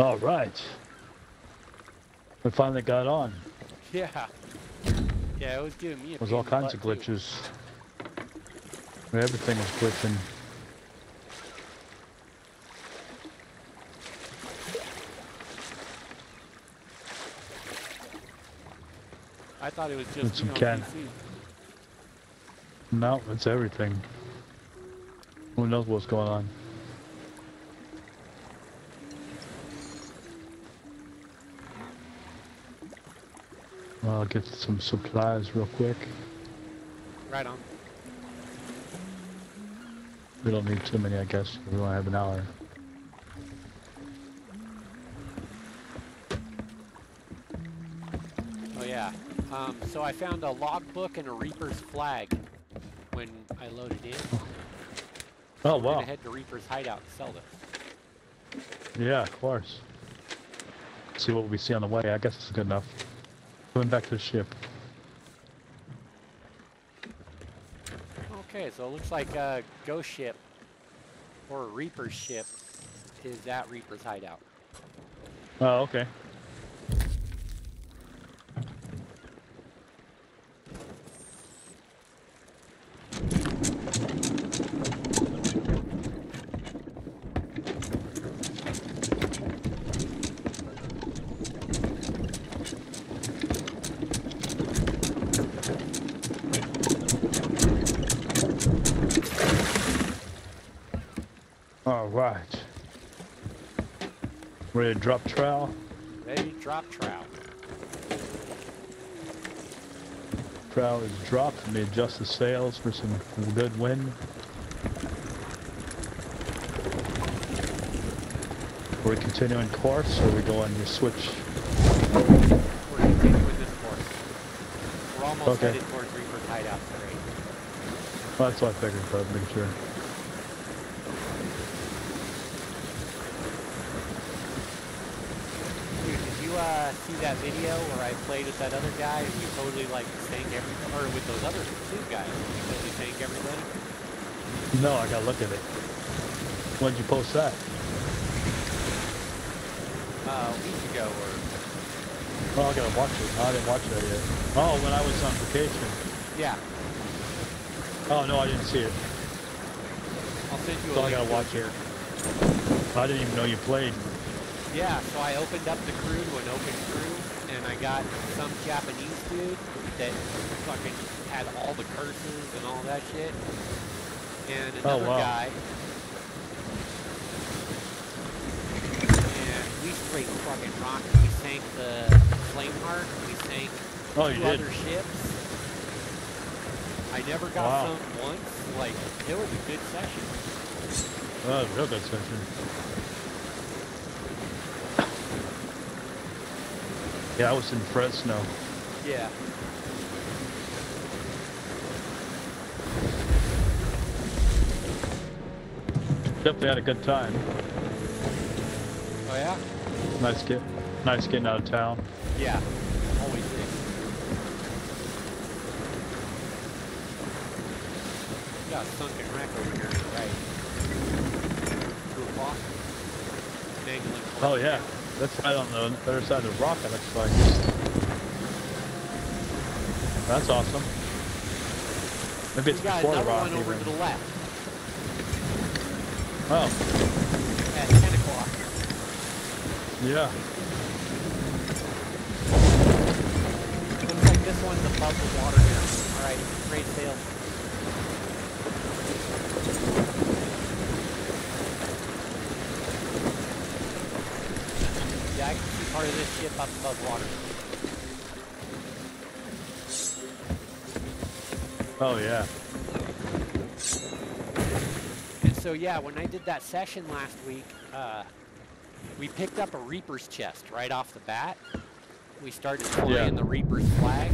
All right. We finally got on. Yeah. Yeah, it was giving me a There's pain all kinds of butt, too. glitches. Everything was glitching. I thought it was just some you know, can- PC. No, it's everything. Who knows what's going on? I'll get some supplies real quick. Right on. We don't need too many, I guess. We only have an hour. Oh yeah. Um, so I found a logbook and a Reaper's flag when I loaded in. Oh, We're wow. gonna head to Reaper's hideout and sell this. Yeah, of course. See what we see on the way. I guess it's good enough. Going back to the ship. Okay, so it looks like a ghost ship or a Reaper's ship is at Reaper's hideout. Oh, okay. All right. Ready to drop trowel? Ready to drop trout. Trowel is dropped. Let me adjust the sails for some good wind. Are we continuing course or are we going to switch? We're continuing this course. We're almost Okay. headed towards Reaper's hideout today. Well, that's what I figured, but make sure. Dude, did you uh, see that video where I played with that other guy and we totally like sank every, or with those other two guys, we totally sank everybody? No, I gotta look at it. When'd you post that? Uh, a week ago or, Oh, I gotta watch it. I didn't watch that yet. Oh, when I was on vacation. yeah, Oh, no, I didn't see it. I'll send you a So I gotta watch here. I didn't even know you played. Yeah, so I opened up the crew to an open crew, and I got some Japanese dude that fucking had all the curses and all that shit. And Oh, another wow. guy. And we straight fucking rocked. We sank the Flameheart. We sank Oh, two you did? other ships. I never got Wow. some once. Like, it was a good session. Oh, real good session. Yeah, I was in Fresno. Yeah. Definitely had a good time. Oh yeah? Nice get, nice getting out of town. Yeah. Always is. Got sunken wreck over here, right. Two o'clock. Dangling Oh yeah, that's right on the other side of the rock. It looks like. That's awesome. Maybe it's before the rock. one over even. to the left Oh, at 10 o'clock. yeah. Looks like this one's above the water now. Alright, great sail. Yeah, I can see part of this ship up above water. Oh yeah. And so yeah, when I did that session last week, uh, we picked up a Reaper's chest right off the bat. We started flying Yeah. the Reaper's flag.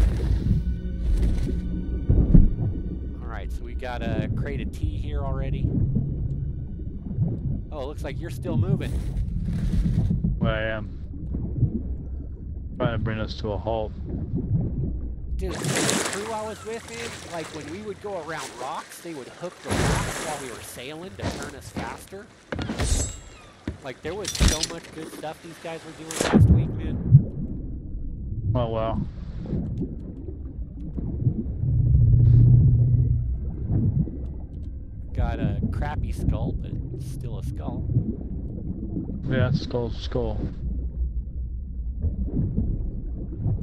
All right, so we got a crate of tea here already. Oh, it looks like you're still moving. Where I am. Trying to bring us to a halt. Dude, the crew I was with, man, like when we would go around rocks, they would hook the rocks while we were sailing to turn us faster. Like there was so much good stuff these guys were doing last week, man. Oh wow. Got a crappy skull, but it's still a skull. Yeah, skull, skull.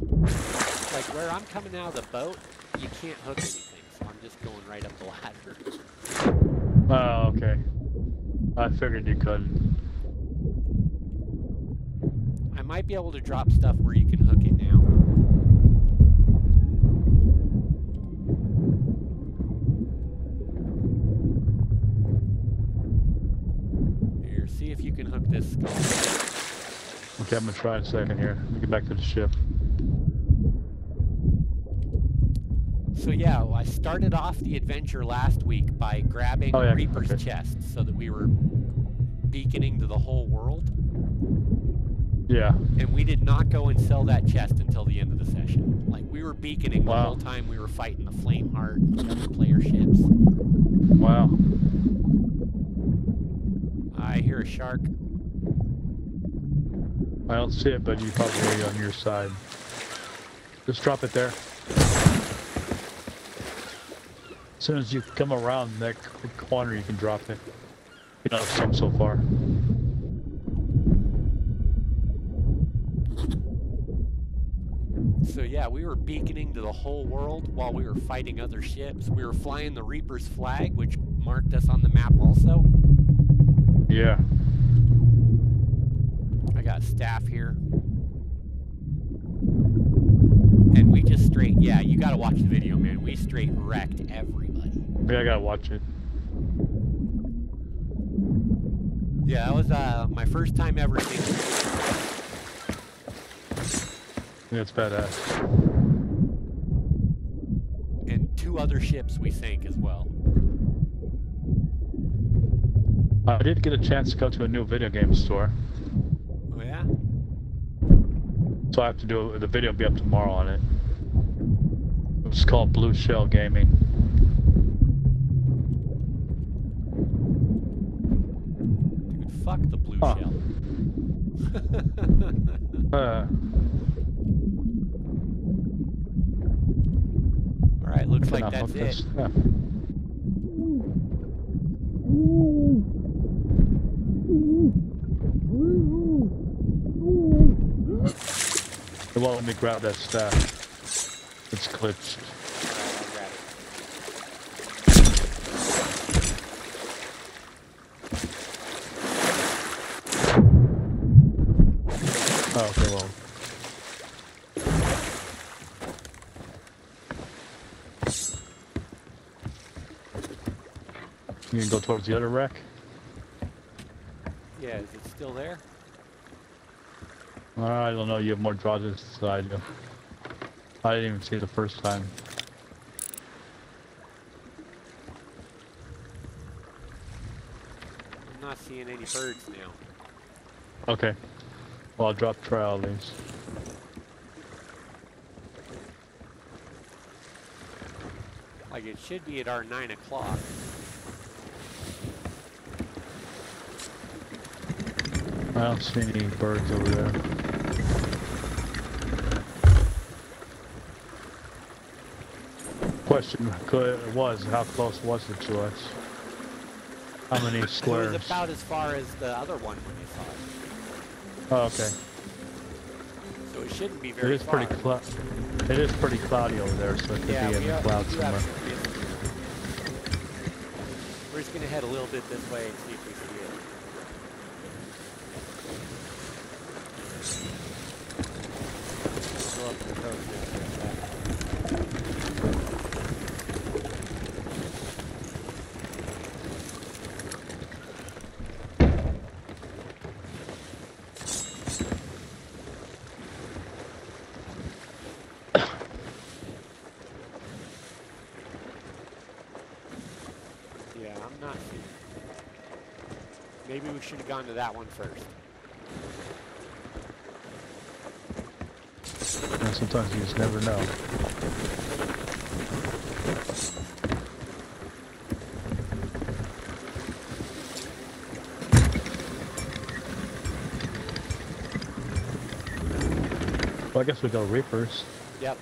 Like where I'm coming out of the boat, you can't hook anything, so I'm just going right up the ladder. Oh, okay. I figured you couldn't. I might be able to drop stuff where you can hook it now. Here, see if you can hook this skull. Okay, I'm gonna try in a second here. Let me get back to the ship. So yeah, well, I started off the adventure last week by grabbing Oh, yeah, Reaper's okay. chest so that we were beaconing to the whole world. Yeah. And we did not go and sell that chest until the end of the session. Like we were beaconing the whole time we were fighting the Flameheart and the other player ships. Wow. I hear a shark. I don't see it, but you probably on your side. Just drop it there. As soon as you come around that corner, you can drop it. You know, some so far. So yeah, we were beaconing to the whole world while we were fighting other ships. We were flying the Reaper's flag, which marked us on the map also. Yeah. I got staff here. And we just straight, yeah, you gotta watch the video, man. We straight wrecked everybody. Yeah, I gotta watch it. Yeah, that was uh, my first time ever seeing it. Yeah, it's badass. And two other ships we sank as well. I did get a chance to go to a new video game store, Oh yeah? so I have to do the video will be up tomorrow on it. It's called Blue Shell Gaming. Dude, fuck the blue Huh. shell. Uh, Alright, looks like that's it. Yeah. It won't let me grab that staff. It's glitched. Alright, I'll grab it. Oh, okay, well. Can go towards the other wreck? Yeah, is it still there? Uh, I don't know, you have more draws than I do. I didn't even see it the first time. I'm not seeing any birds now. Okay. Well, I'll drop trial these. Like it should be at our 9 o'clock. I don't see any birds over there. Question could, was, how close was it to us? How many It squares? was about as far as the other one when you saw it. Oh, okay. So it shouldn't be very It is far. pretty clou- It is pretty cloudy over there, so it could yeah, be in the clouds we do have somewhere. We're just gonna head a little bit this way and see if we to that one first. And sometimes you just never know. Well, I guess we go reapers. Yep.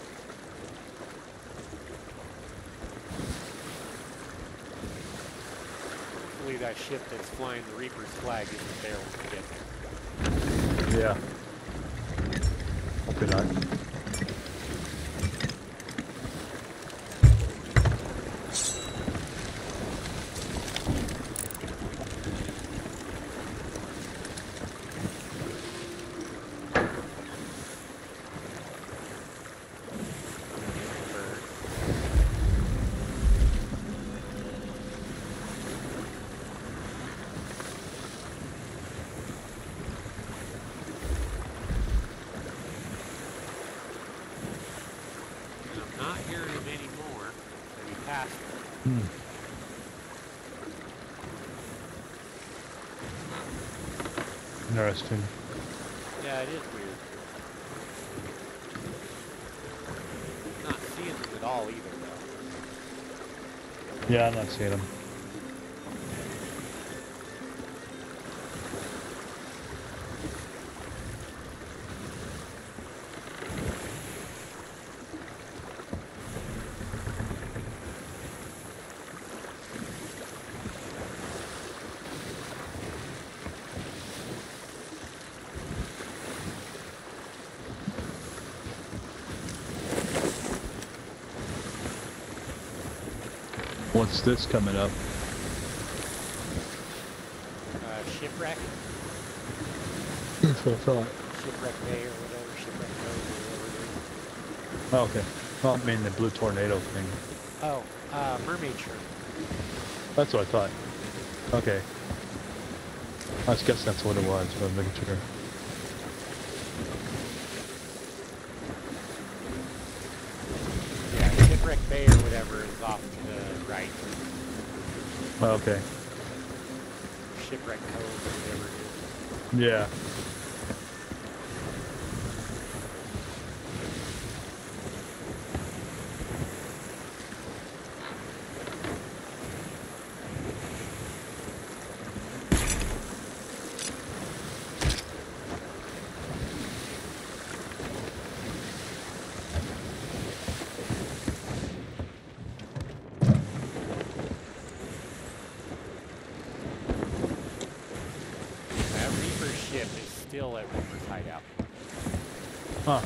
Ship that's flying the Reaper's flag isn't there when we get there. Yeah. Hope not. Bird. And I'm not hearing him anymore. So we passed him. Hmm. Interesting. Yeah, it is weird. Not seeing them at all either, though. Yeah, I'm not seeing him. What's this coming up? Uh, shipwreck, That's what I thought. shipwreck bay or whatever, shipwreck cove or whatever. Oh, okay. Well, I mean the blue tornado thing. Oh, uh, mermaid shirt. That's what I thought. Okay. I guess that's what it was, but I'm making sure. Yeah, shipwreck bay or whatever is off to the right. Okay. Shipwreck cove or whatever it is. Yeah. That Reaper ship is still at Reaper's hideout. Huh.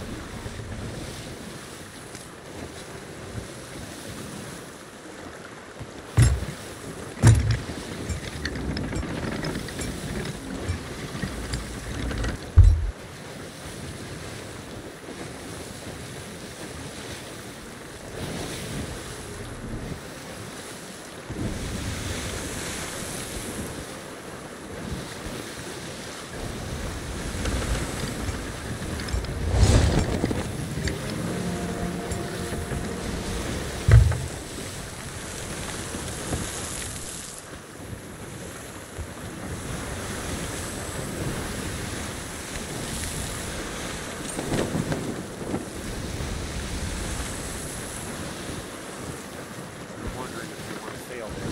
I'm wondering if you want to sail there.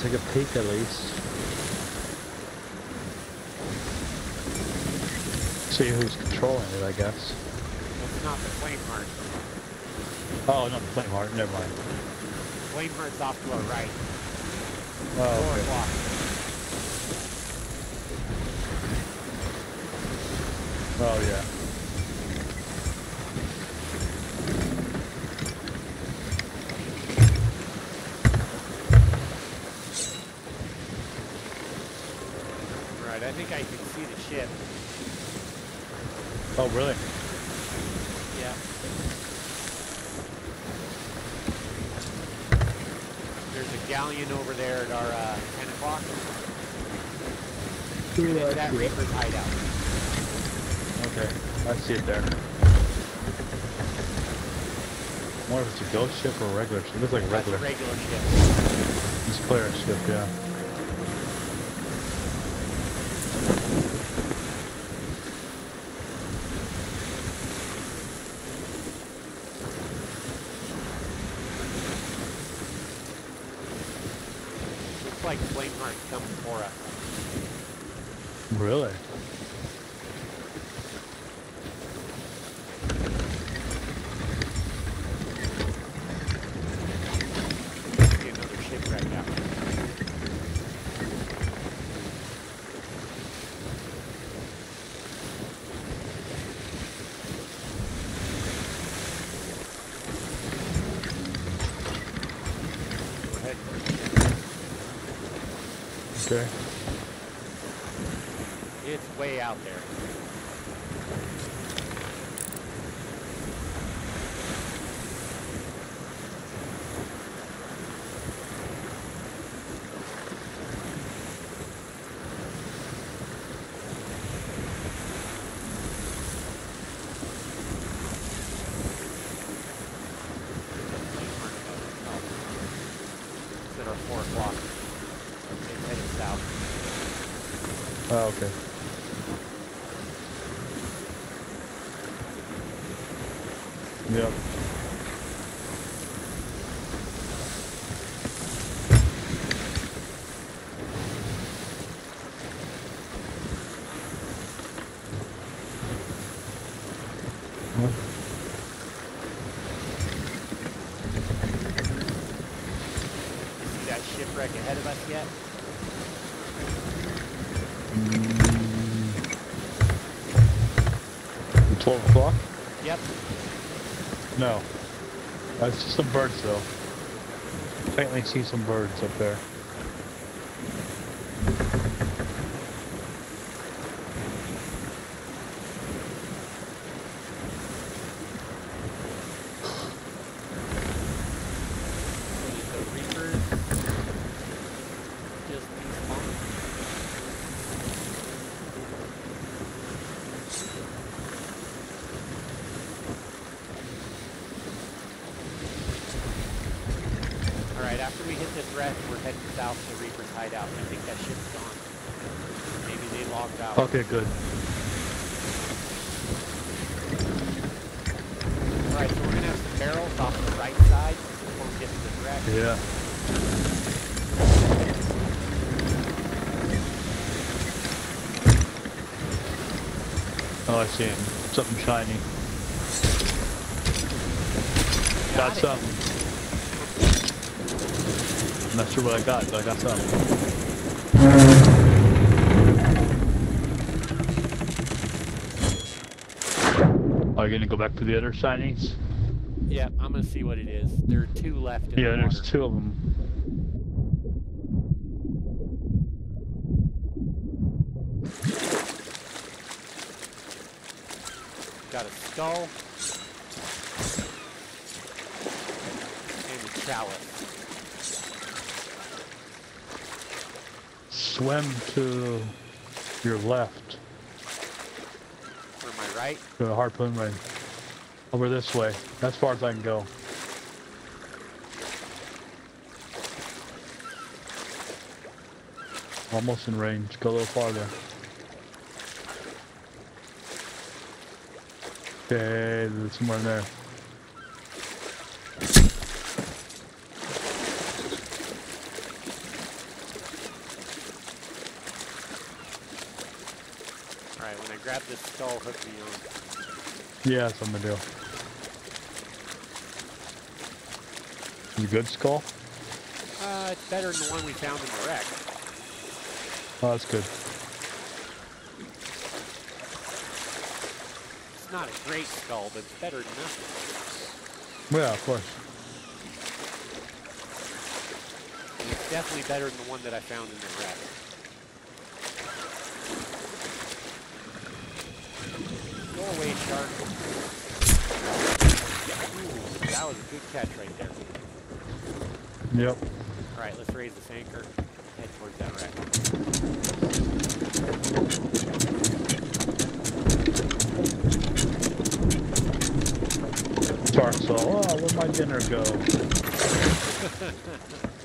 Take a peek at least. See who's controlling it, I guess. It's not the Flame Heart. Oh, not the flame heart. Never mind. Flame Heart's off to our right. Oh, Four okay. o'clock. Oh, yeah. Right, I think I can see the ship. Oh, really? Yeah. There's a galleon over there at our uh, 10 o'clock. It's that Reaper's hideout. Okay. I see it there. I wonder if it's a ghost ship or a regular ship. It looks like a That's regular. a regular ship. It's a player ship, yeah. Looks like Flameheart's coming for us. Really? See another shipwreck out there. Go ahead. Okay. It's way out there. It's at our four o'clock. It's headed south. Oh, okay. Yep. Huh? You see that shipwreck ahead of us yet? Mm. Twelve o'clock? Yep. No. That's just some birds, though. Faintly see some birds up there. The reapers just despawned. Alright, after we hit this wreck, we're heading south to Reaper's hideout. I think that ship's gone. Maybe they logged out. Okay, good. Alright, so we're gonna have some barrels off the right side before we get to this wreck. Yeah. Oh, I see him. Something shiny. Got it. something. I'm not sure what I got, but I got some. Are you gonna go back to the other signings? Yeah, I'm gonna see what it is. There are two left in Yeah, the there's two of them. Got a skull. And a chalice. Swim to your left Or am I right? to the harpoon ring. Over this way. As far as I can go. Almost in range. Go a little farther. Okay, there's somewhere in there. Alright, when I grab this skull, hook me on. Yeah, that's what I'm gonna do. You good, Skull? Uh, it's better than the one we found in the wreck. Oh, that's good. It's not a great skull, but it's better than nothing. Yeah, of course. And it's definitely better than the one that I found in the wreck. Go away, shark. Ooh, that was a good catch right there. Yep. Alright, let's raise this anchor. Head towards that wreck. Soul. Oh, where'd my dinner go?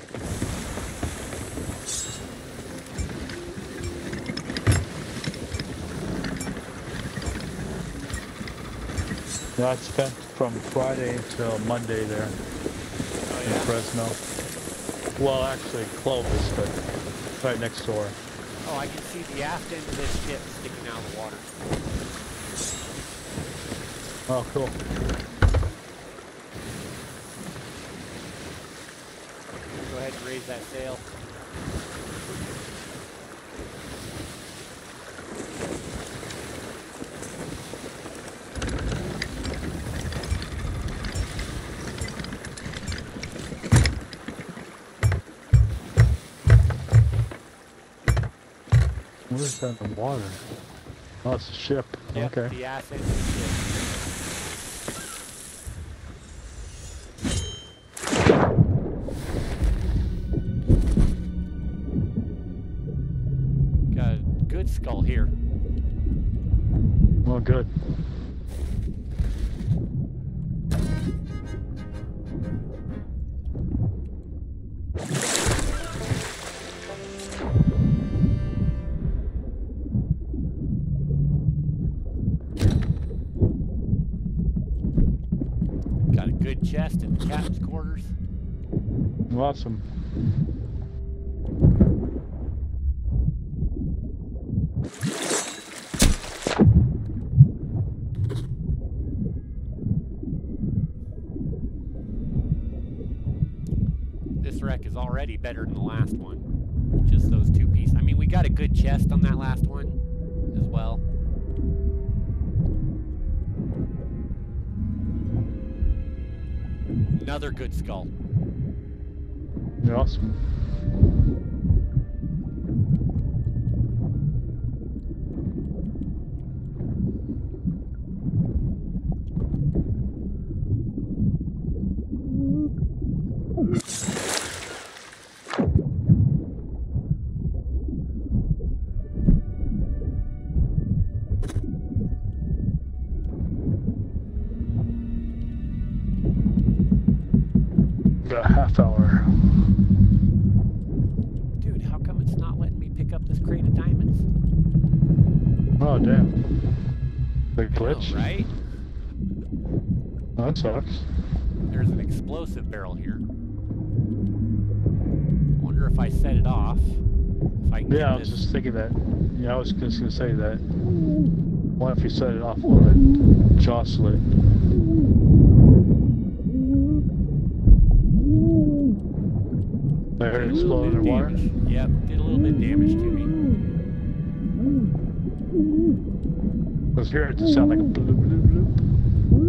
Yeah, I spent from Friday till Monday there Oh in? Fresno. Well, actually Clovis, but right next door. Oh, I can see the aft end of this ship sticking out of the water. Oh, cool. Go ahead and raise that sail. What is that in the water? Oh, it's a ship. Yep, okay. the aft end ship. Awesome. This wreck is already better than the last one. Just those two pieces. I mean, we got a good chest on that last one as well. Another good skull. Awesome. Half hour. Dude, how come it's not letting me pick up this crate of diamonds? Oh, damn. Big I know, glitch. right? Oh, that sucks. There's an explosive barrel here. wonder if I set it off. If I Yeah, I was this. just thinking that. Yeah, I was just gonna say that. What if you set it off, will it jostle it? I heard it Did a little explode bit of Yep, did a little bit of damage to me. Hearing it to sound like a bloop, bloop, bloop.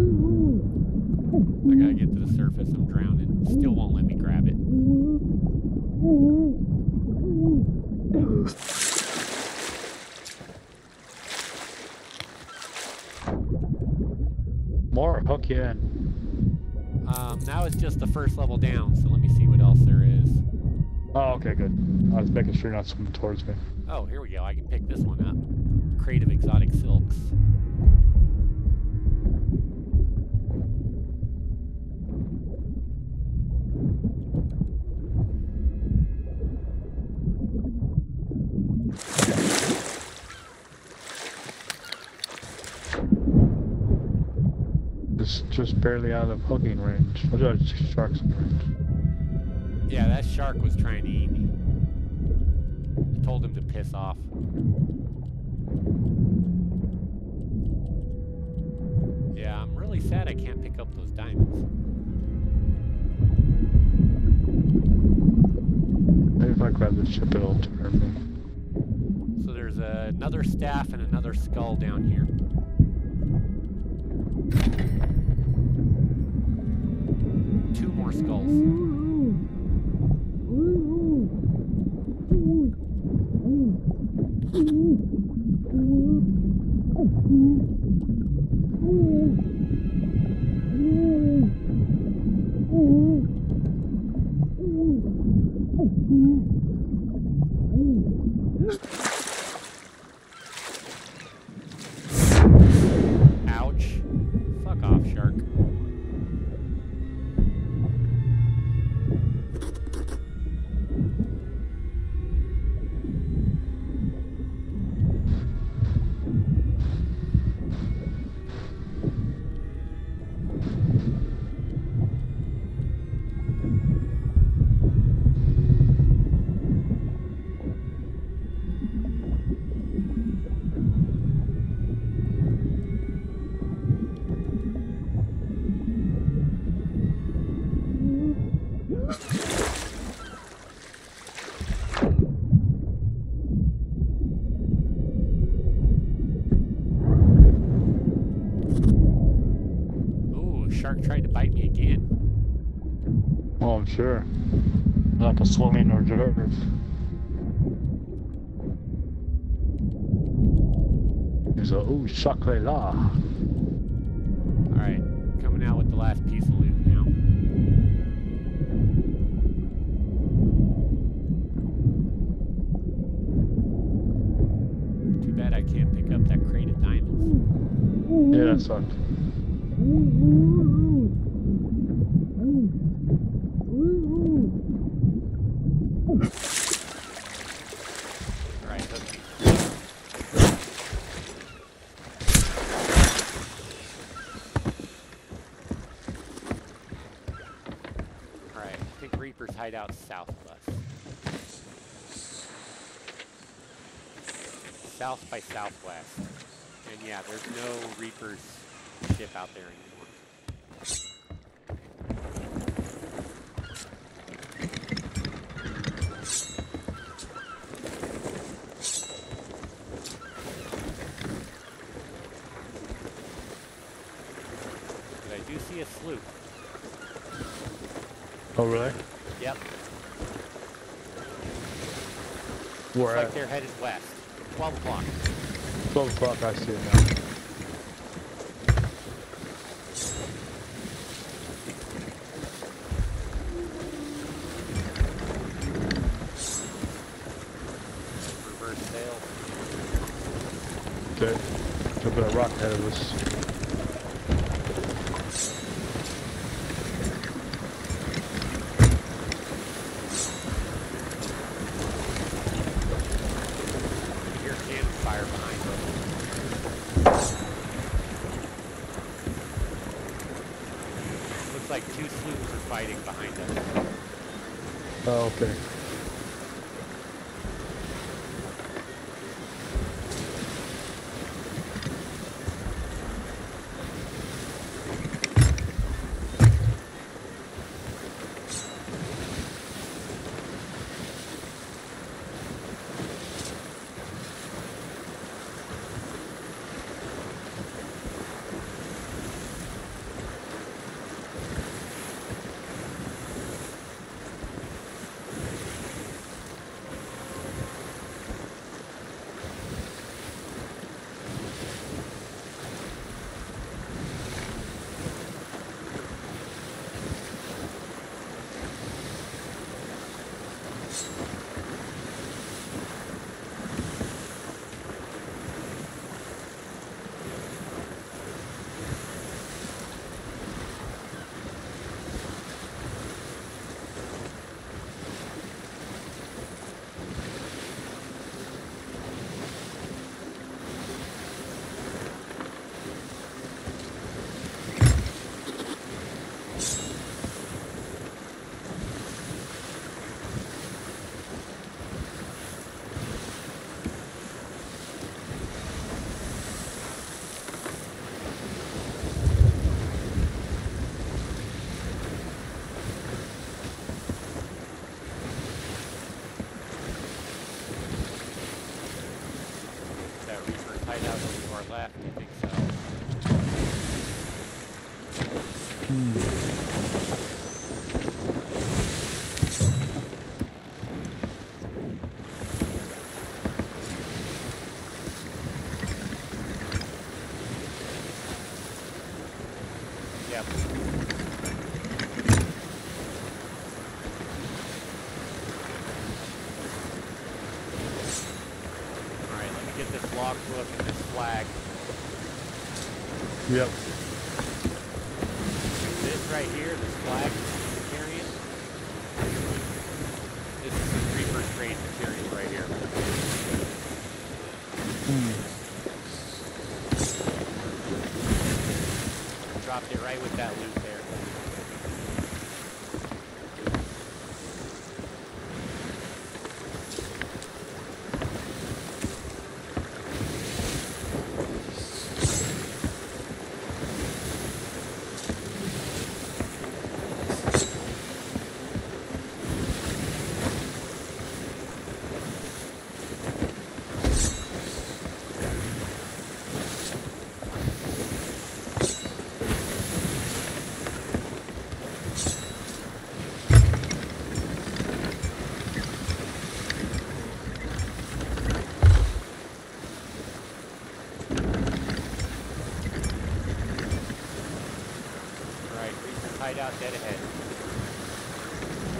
I gotta get to the surface. I'm drowning. Still won't let me grab it. More, hook you in. Um, now it's just the first level down, so let me see what else there is. Oh, okay, good. I was making sure you're not swimming towards me. Oh, here we go. I can pick this one up. Crate of exotic silks. Just, just barely out of hooking range. What did sharks in range? Yeah, that shark was trying to eat me. I told him to piss off. Yeah, I'm really sad I can't pick up those diamonds. Maybe if I grab the ship, it'll turn me. So there's uh, another staff and another skull down here. More skulls. Like or swimming reserve. He's a ooh chocolat by southwest. And yeah, there's no Reapers ship out there anymore. I do see a sloop. Oh really? Yep. Where Looks like they're headed west. 12 o'clock. 12 o'clock, I see it now. Reverse sail. Okay. Look at that rock ahead of us. You hear cannon fire behind us. Looks like two sloops are fighting behind us. Oh, okay. Is that Reaper hideout to our left? I think so. Yep. Alright, let me get this logbook and this flag. Yep. This right here, this flag you're carrying, this is the Reaper trade material right here. Dropped it right with that out dead ahead.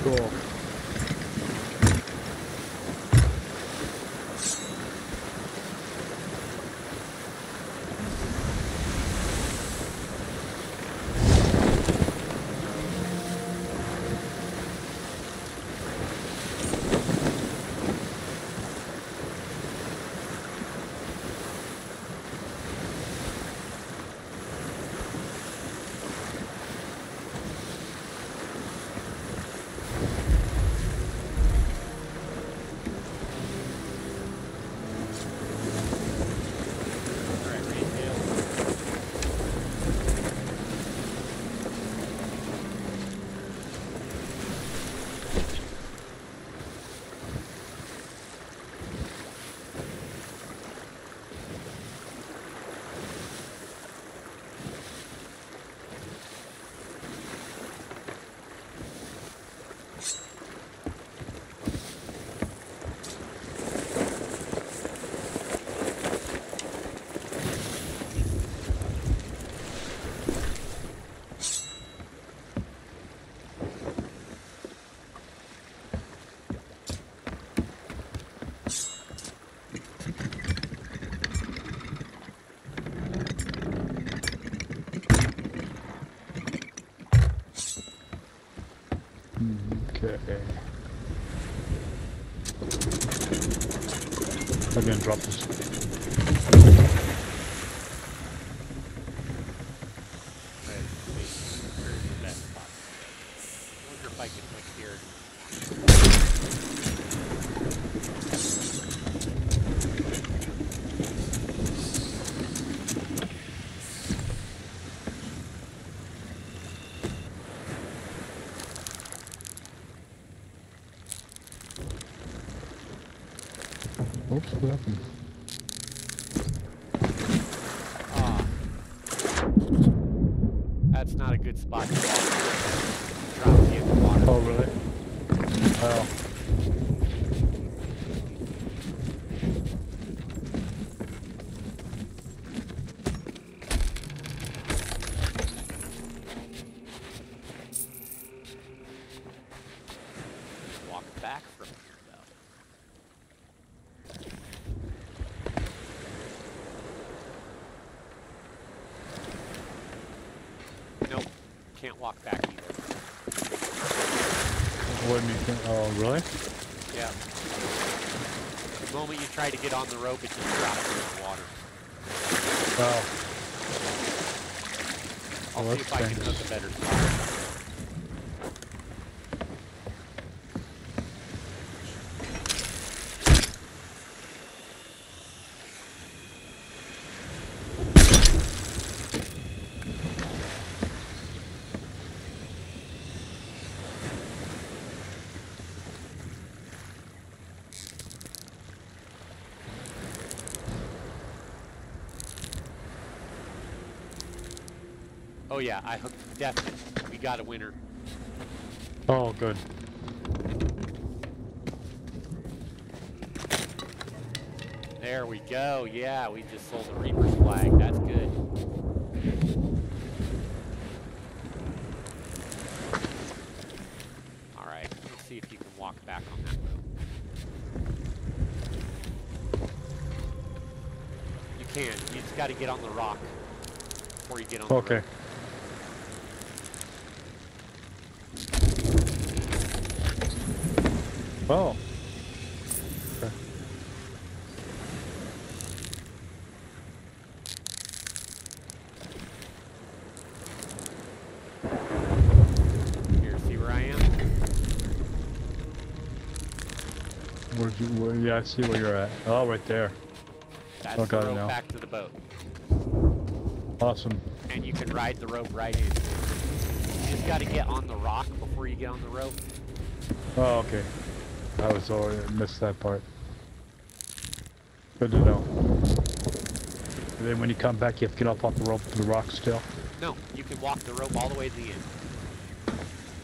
Cool. Alright, raise tail. Okay. I'm gonna drop this. Right, wait, where's that spot? wonder if I can like here. Oops, what happened? Ah. That's not a good spot to walk. Drop you in the water. Oh, really? Oh. Walk back from here, though. Nope. Can't walk back either. Do you think? Oh, really? Yeah. The moment you try to get on the rope, it just drops in the water. Oh. I'll Well, see if I can hook a better spot. Oh yeah, I hooked definitely. We got a winner. Oh, good. There we go. Yeah, we just sold the Reaper's flag. That's good. Alright, let's see if you can walk back on that rope. You can. You just gotta get on the rock before you get on the Okay. Oh. Okay. Here, see where I am? Where'd you, where, yeah, I see where you're at. Oh, right there. That's Oh, the got it rope back to the boat. Awesome. and you can ride the rope right in. You just got to get on the rock before you get on the rope. Oh, okay. I was already missed that part. Good to know. And then when you come back, you have to get up off the rope to the rock still. No, you can walk the rope all the way to the end.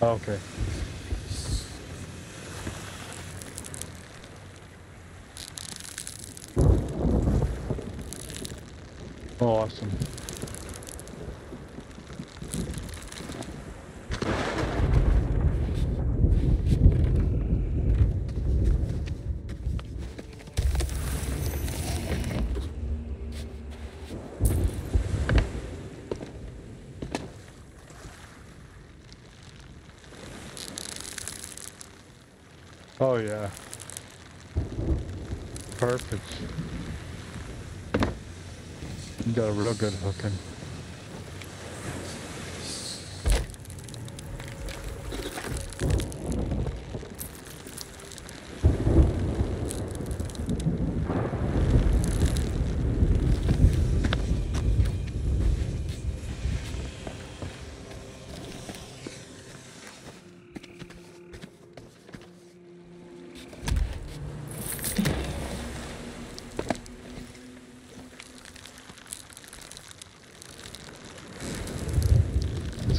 Okay. Oh, awesome. Oh yeah. Perfect. You got a real good hooking.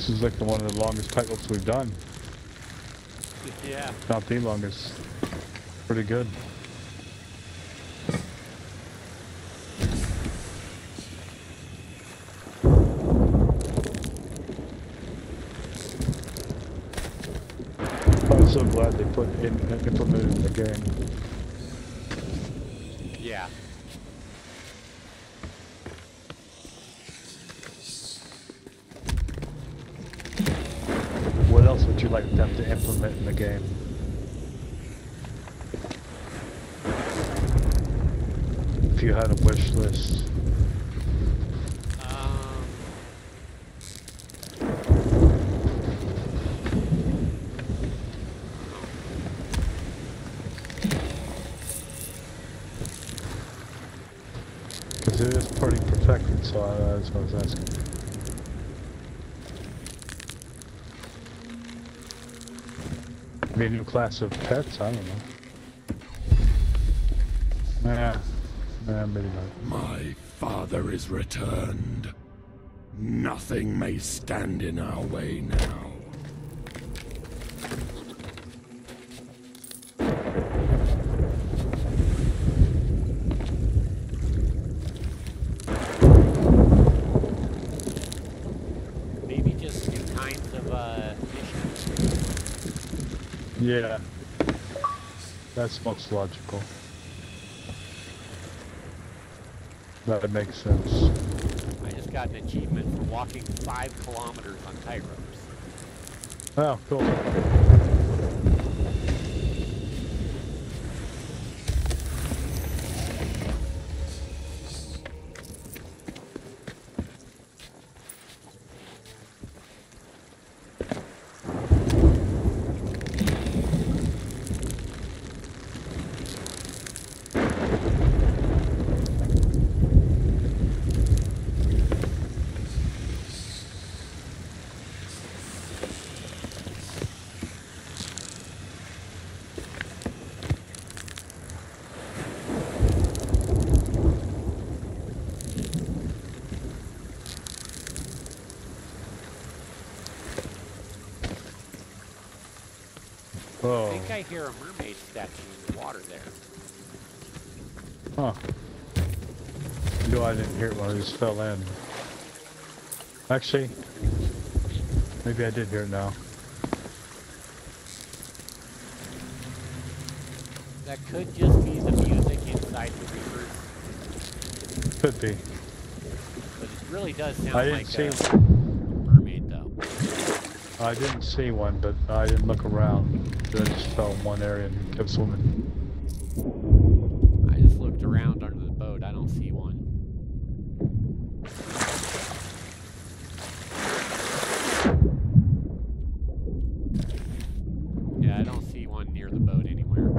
This is like the one of the longest tightropes we've done. Yeah. Not the longest. Pretty good. I'm so glad they put in implemented in the game. Yeah. What else would you like them to implement in the game? If you had a wish list. Um, Because it is pretty perfected, so I, uh, that's what I was asking. Maybe a new class of pets? I don't know. Nah, nah, maybe not. My father is returned. Nothing may stand in our way now. maybe just new kinds of uh, missions. Yeah. That's most logical. That makes sense. I just got an achievement for walking five kilometers on tight ropes. Oh, cool. I Oh, think I hear a mermaid statue in the water there. huh. No, I didn't hear it when I just fell in. Actually, maybe I did hear it now. That could just be the music inside the Reapers, Could be. but it really does sound I didn't like see- a mermaid, though. I didn't see one, but I didn't look around. I just fell in one area and kept swimming. I just looked around under the boat. I don't see one. Yeah, I don't see one near the boat anywhere.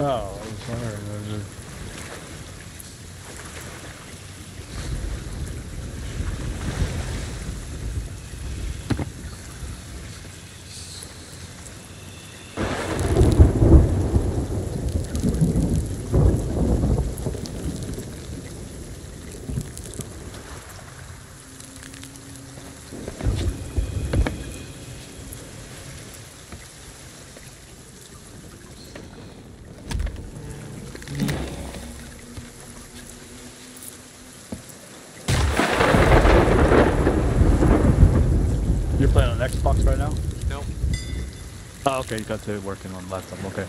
Oh, I was wondering. was it- You're playing on Xbox right now? Nope. Oh, okay. You got to working on laptop. Okay.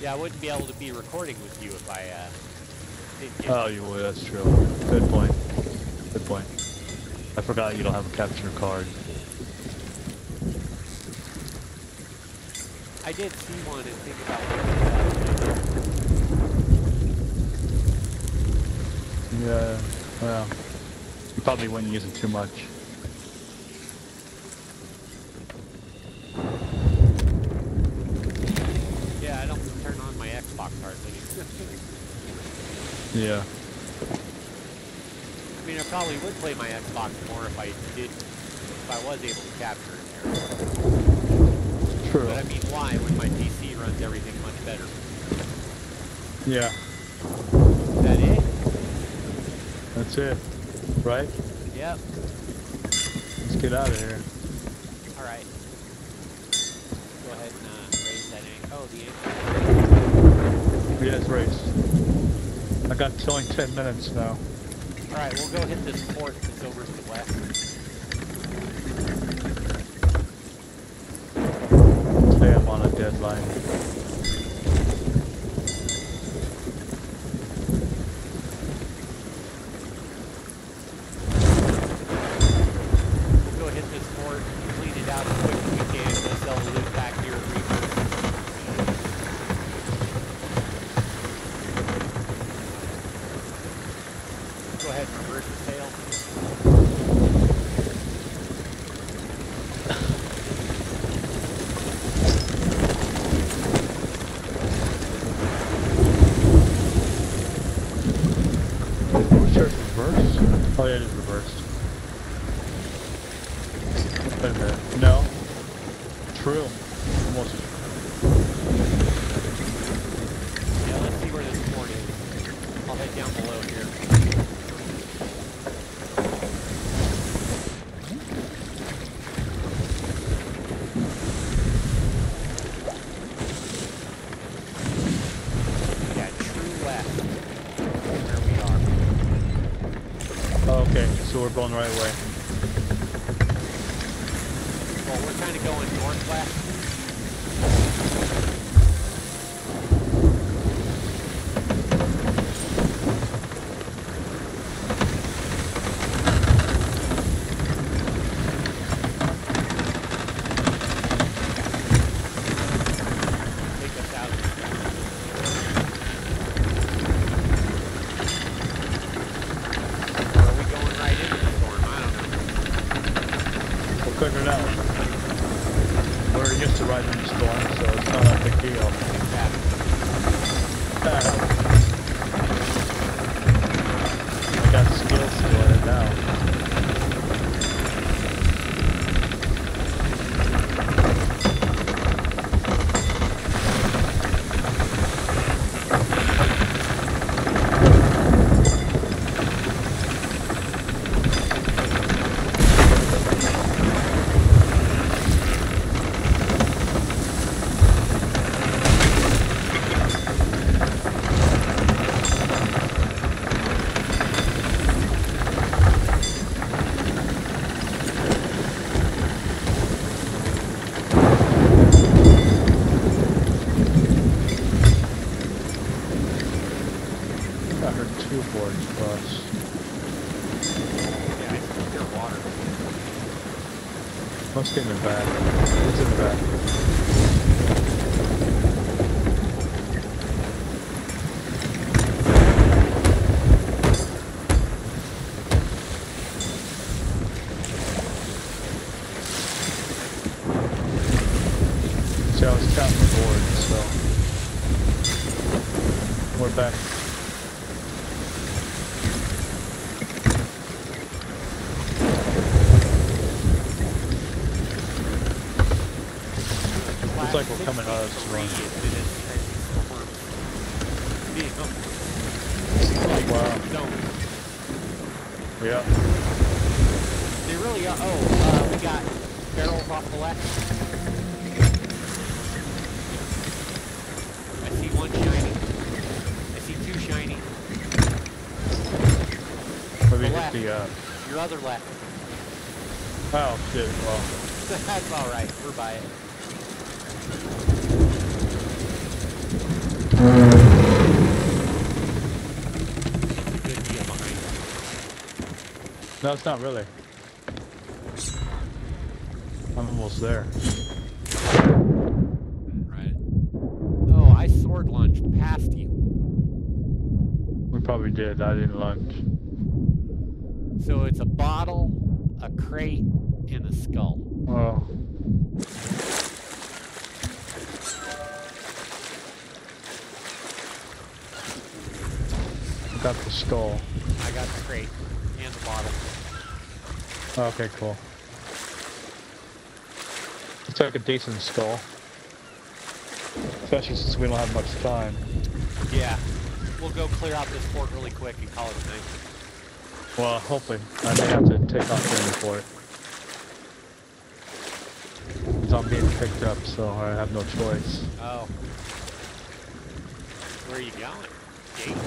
Yeah, I wouldn't be able to be recording with you if I uh, didn't Oh, you would. That's true. Good point. Good point. I forgot you don't have a capture card. I did see one and think about it. Yeah. Well, you probably wouldn't use it too much. Yeah, I don't turn on my Xbox hardly. Yeah. I mean, I probably would play my Xbox more if I did, if I was able to capture it there. True. But I mean, why when my PC runs everything much better? Yeah. Is that it? That's it. Right? Yep. Let's get out of here. All right. Go ahead and uh, raise that anchor. Oh, the anchor. Yeah, it's race. I got killing 10 minutes now. All right, we'll go hit this port that's over to the west. Say I'm on a deadline. We'll go hit this port, clean it out as quick as we can, go sell the loot back here at Reaper. Go ahead and reverse the sale. Sure, it's reversed. Oh yeah, it is reversed. Wait a minute. No. True. Almost. Yeah, let's see where this port is. I'll head down below here. Yeah, true west. Where we are. Oh, okay, so we're going the right way. Well, we're kind of going northwest. Take us out of the storm. Or are we going right into the storm? I don't know. We'll figure it out. We're used to riding in the storm, so it's not a big deal. Ah. I got skills doing it now. I heard two boards cross. Yeah, I can hear water. Must be in back. other left. Oh, shit, well. That's alright, we're by it. No, it's not really. I'm almost there. Right. Oh, I sword lunged past you. We probably did. I didn't lunge. So it's a bottle, a crate, and a skull. Oh. Got the skull. I got the crate and the bottle. Okay, cool. Looks like a decent skull. Especially since we don't have much time. Yeah. We'll go clear out this fort really quick and call it a night. Well, hopefully. I may have to take off training for it. 'Cause I'm being picked up, so I have no choice. Oh. Where are you going? Gate?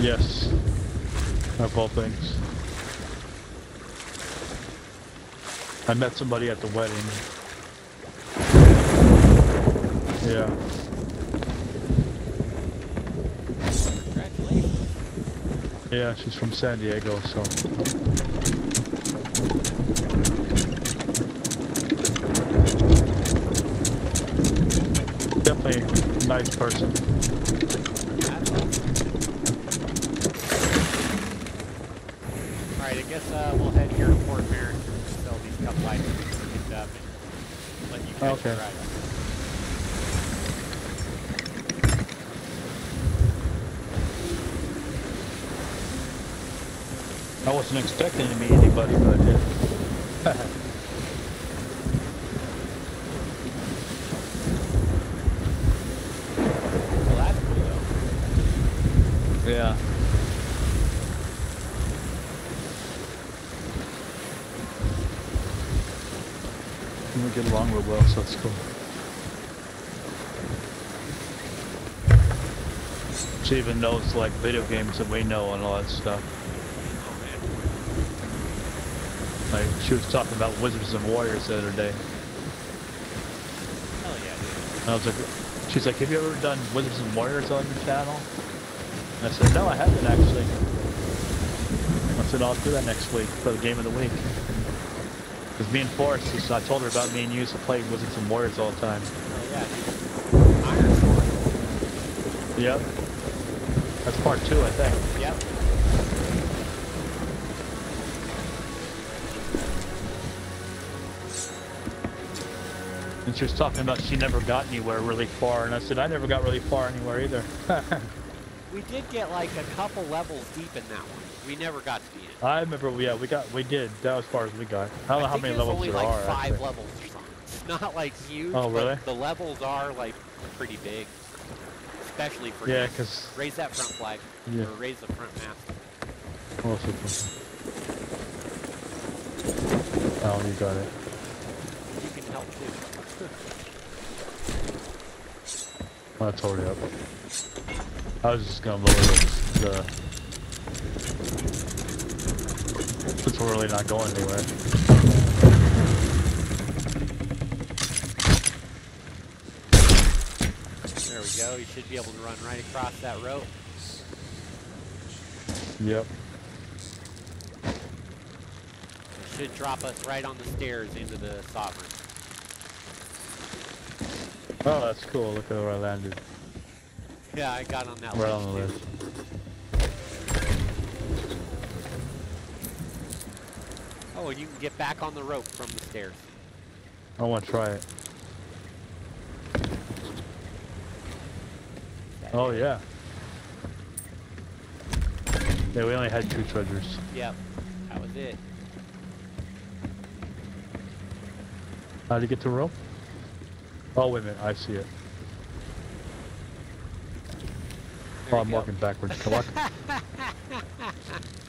Yes. Of all things. I met somebody at the wedding. Yeah. Yeah, she's from San Diego, so. Definitely a nice person. Alright, I guess uh, we'll head here to Fort Merrick and sell these couple items we picked up and let you guys Okay. drive. I wasn't expecting to meet anybody, but I did. Well, that's cool though. yeah. And we get along real well, so that's cool. She even knows like video games that we know and all that stuff. Oh man. Like she was talking about Wizards and Warriors the other day. Hell yeah, dude. And I was like, she's like, have you ever done Wizards and Warriors on your channel? And I said, no, I haven't actually. I said, I'll do that next week for the game of the week. Because me and Forrest, I told her about me and you used to play Wizards and Warriors all the time. Oh yeah. Iron Sword. Yep. That's part two, I think. Yep. She was talking about she never got anywhere really far, and I said, I never got really far anywhere either. We did get like a couple levels deep in that one. We never got to the end. I remember, yeah, we got, we did. That was as far as we got. I don't know how many levels only there like are. five actually. levels or something. It's not like huge. Oh, but really? The levels are like pretty big, especially for Yeah, because raise that front flag Yeah. or raise the front mast. Oh, you got it. You can help too. That's already up. I was just gonna lower the, the we're really not going anywhere. There we go. You should be able to run right across that rope. Yep. It should drop us right on the stairs into the sovereign. Oh, that's cool. Look at where I landed. Yeah, I got on that Right on the list. Oh, and you can get back on the rope from the stairs. I want to try it. Oh yeah. Yeah, we only had two treasures. Yep, that was it. How'd you get to the rope? Oh wait a minute, I see it. Oh, I'm walking backwards. Come on.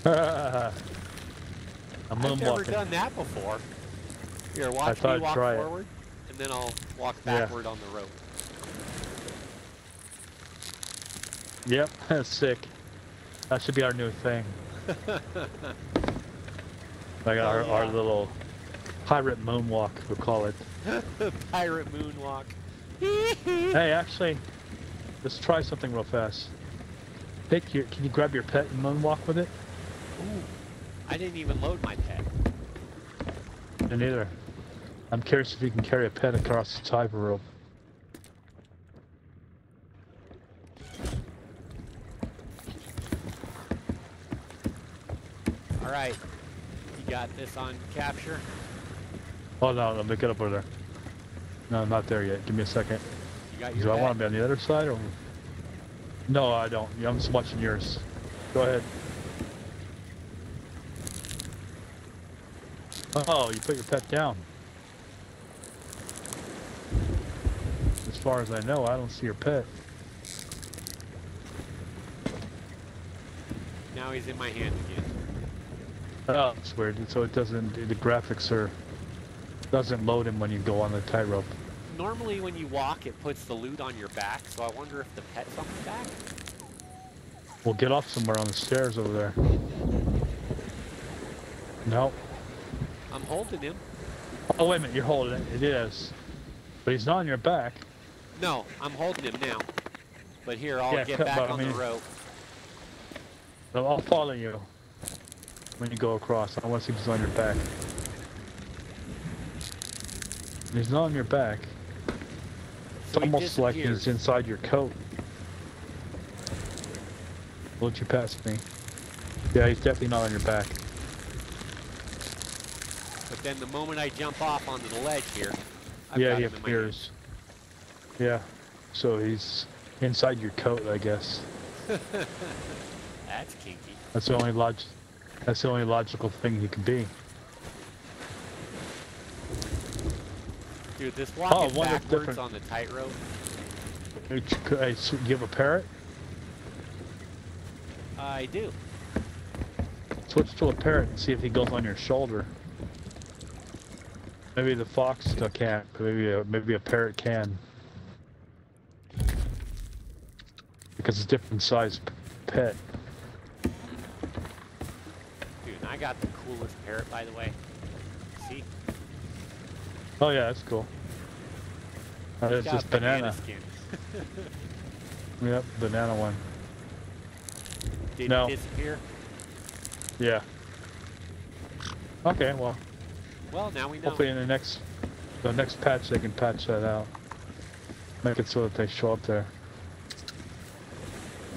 I'm I've never done that before. Here, watch thought me walk try it. forward, and then I'll walk Yeah. backward on the rope. Yep, that's sick. That should be our new thing. Like Oh, our, our little pirate moonwalk, we'll call it. Pirate moonwalk. Hey, actually, let's try something real fast. Pick your, can you grab your pet and moonwalk with it? Ooh, I didn't even load my pet. Me neither. I'm curious if you can carry a pet across the tight rope. All right. You got this on capture? Oh no, let me get up over there. No, I'm not there yet. Give me a second. You got your Do I want to be on the other side or? No, I don't. I'm just watching yours. Go ahead. Oh, you put your pet down. As far as I know, I don't see your pet. Now he's in my hand again. Oh, it's weird. So it doesn't. The graphics are doesn't load him when you go on the tightrope. Normally when you walk, it puts the loot on your back, so I wonder if the pet's on the back? We'll get off somewhere on the stairs over there. No. I'm holding him. Oh wait a minute, you're holding it. It is, but he's not on your back. No, I'm holding him now. But here, I'll Yeah, get back on mean- the rope. I'll follow you when you go across. I want to see if he's on your back. He's not on your back. It's So he almost like he's inside your coat. Won't you pass me? Yeah, he's definitely not on your back. But then the moment I jump off onto the ledge here, I've yeah, got he him in my appears. Yeah, so he's inside your coat, I guess. That's kinky. That's the only log. That's the only logical thing he could be. Dude, this oh, walking one that's backwards different. on the tightrope, hey, you have a parrot? I do. Switch to a parrot and see if he goes on your shoulder. Maybe the fox still can't, but maybe a, maybe a parrot can. Because it's a different size pet. Dude, I got the coolest parrot, by the way. Oh yeah, that's cool. It's just a banana banana. Yep, banana one. Did No. disappear? Yeah. Okay, well, Well, now we know. hopefully in the next, the next patch they can patch that out. Make it so that they show up there.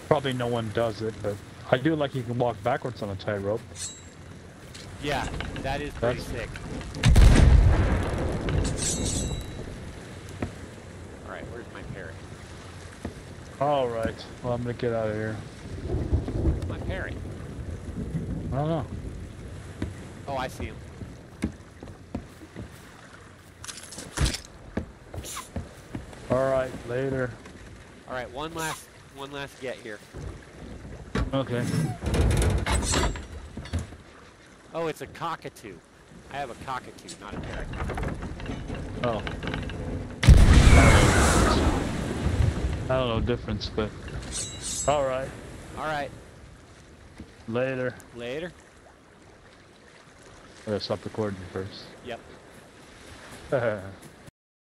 Probably no one does it, but I do like you can walk backwards on a tightrope. Yeah, that is pretty That's- sick. Alright, where's my parrot? All right. Well, I'm gonna get out of here. Where's my parrot? I don't know. Oh, I see him. All right. Later. Alright, one last one last get here. Okay. Oh, it's a cockatoo. I have a cockatoo, not a parrot. Oh. I don't know difference, but all right. Alright, Later. later. I gotta stop recording first. Yep.